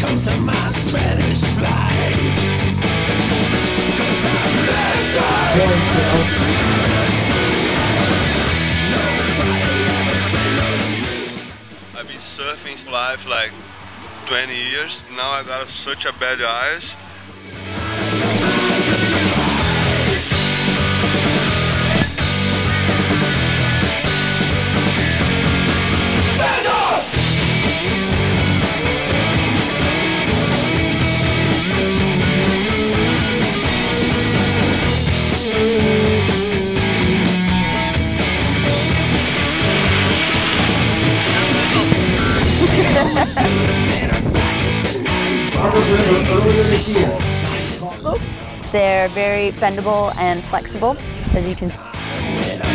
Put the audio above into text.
come to my Spanish fly. I've been surfing life like 20 years. Now I got such a bad eyes. They're very bendable and flexible, as you can Sister!